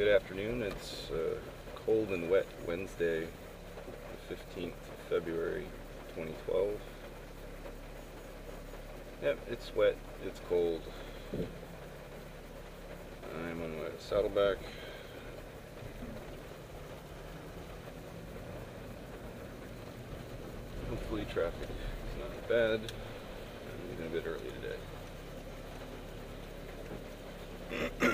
good afternoon. It's uh, cold and wet Wednesday, the 15th of February 2012. Yep, it's wet, it's cold. I'm on my Saddleback. Hopefully traffic is not bad. I'm leaving a bit early today.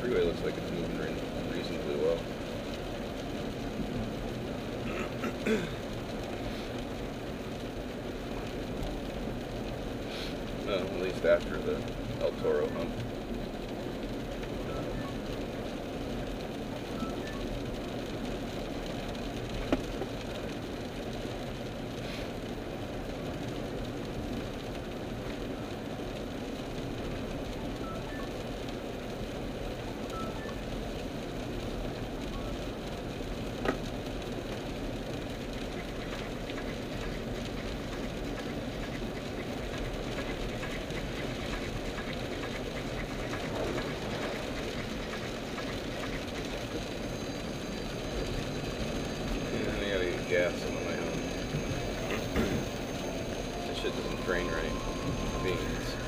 freeway looks like it's moving re- reasonably well. well, at least after the El Toro hump. gaps in my own. this shit doesn't drain right. Beans.